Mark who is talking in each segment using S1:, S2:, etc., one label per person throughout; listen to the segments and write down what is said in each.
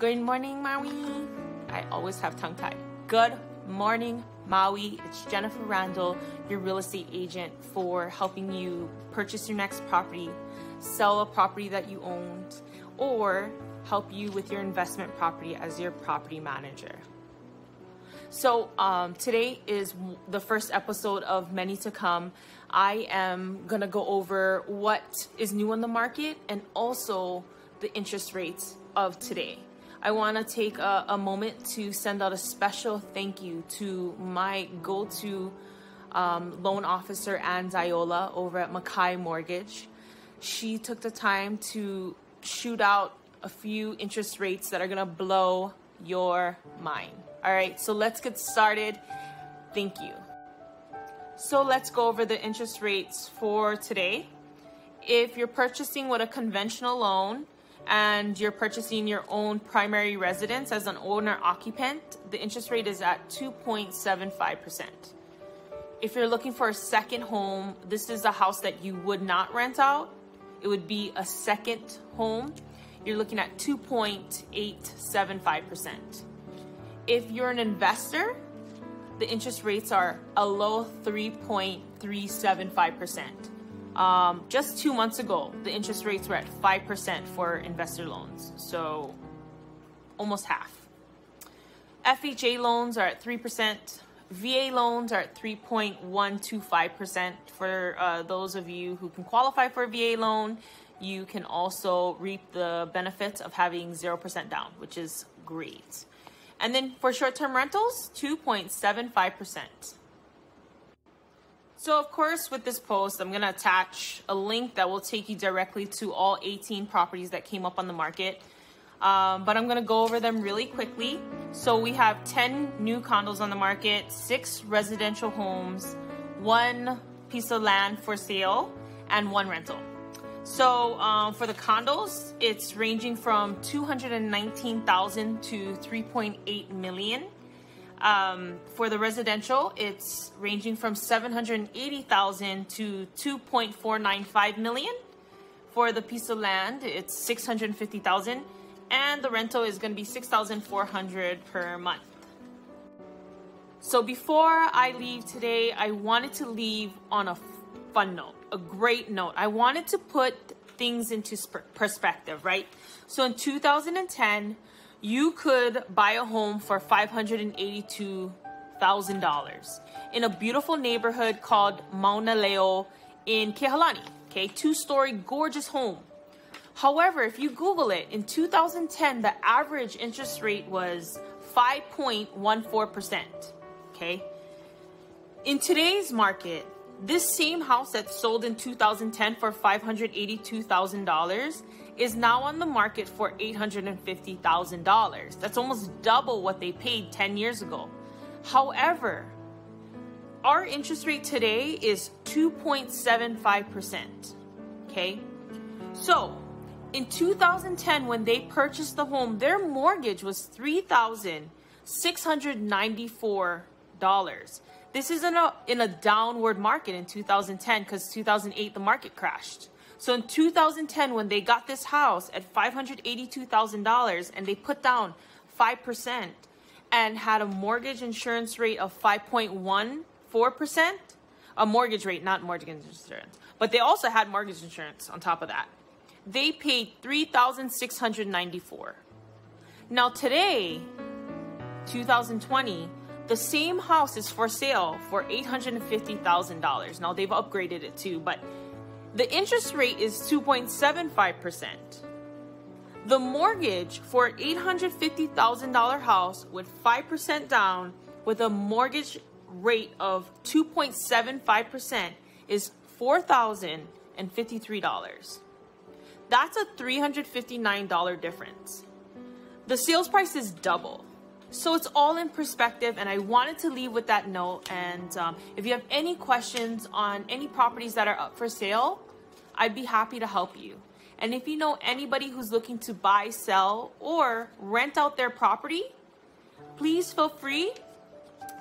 S1: Good morning, Maui. I always have tongue tied. Good morning, Maui. It's Jennifer Randall, your real estate agent, for helping you purchase your next property, sell a property that you owned, or help you with your investment property as your property manager. So, um, today is the first episode of many to come. I am gonna go over what is new on the market and also the interest rates of today. I want to take a, a, moment to send out a special thank you to my go to um, loan officer, Ann over at Mackay Mortgage. She took the time to shoot out a few interest rates that are going to blow your mind. All right, so let's get started. Thank you. So let's go over the interest rates for today. If you're purchasing with a conventional loan, and you're purchasing your own primary residence as an owner occupant, the interest rate is at 2.75%. If you're looking for a second home, this is a house that you would not rent out. It would be a second home. You're looking at 2.875%. If you're an investor, the interest rates are a low 3.375%. Um, just two months ago, the interest rates were at 5% for investor loans, so almost half. FHA loans are at 3%. VA loans are at 3.125% for uh, those of you who can qualify for a VA loan. You can also reap the benefits of having 0% down, which is great. And then for short term rentals, 2.75%. So of course, with this post, I'm gonna attach a link that will take you directly to all 18 properties that came up on the market. Um, but I'm gonna go over them really quickly. So we have 10 new condos on the market, six residential homes, one piece of land for sale, and one rental. So um, for the condos, it's ranging from 219,000 to 3.8 million. Um, for the residential, it's ranging from 780,000 to 2.495 million. For the piece of land, it's 650,000 and the rental is going to be 6,400 per month. So before I leave today, I wanted to leave on a fun note, a great note. I wanted to put things into perspective, right? So in 2010, you could buy a home for $582,000 in a beautiful neighborhood called Mauna Leo in Kehalani. Okay, two story, gorgeous home. However, if you Google it, in 2010, the average interest rate was 5.14%. Okay, in today's market, this same house that sold in 2010 for $582,000 is now on the market for $850,000. That's almost double what they paid 10 years ago. However, our interest rate today is 2.75%. Okay? So, in 2010 when they purchased the home, their mortgage was $3,694. This is in a in a downward market in 2010 cuz 2008 the market crashed. So in 2010, when they got this house at $582,000 and they put down 5% and had a mortgage insurance rate of 5.14%, a mortgage rate, not mortgage insurance, but they also had mortgage insurance on top of that. They paid 3694 Now today, 2020, the same house is for sale for $850,000. Now they've upgraded it too, but the interest rate is 2.75%. The mortgage for an $850,000 house with 5% down with a mortgage rate of 2.75% is $4,053. That's a $359 difference. The sales price is double. So it's all in perspective, and I wanted to leave with that note. And um, if you have any questions on any properties that are up for sale, I'd be happy to help you. And if you know anybody who's looking to buy, sell, or rent out their property, please feel free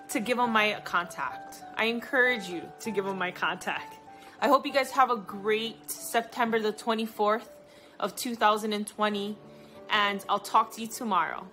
S1: to give them my contact. I encourage you to give them my contact. I hope you guys have a great September the 24th of 2020 and I'll talk to you tomorrow.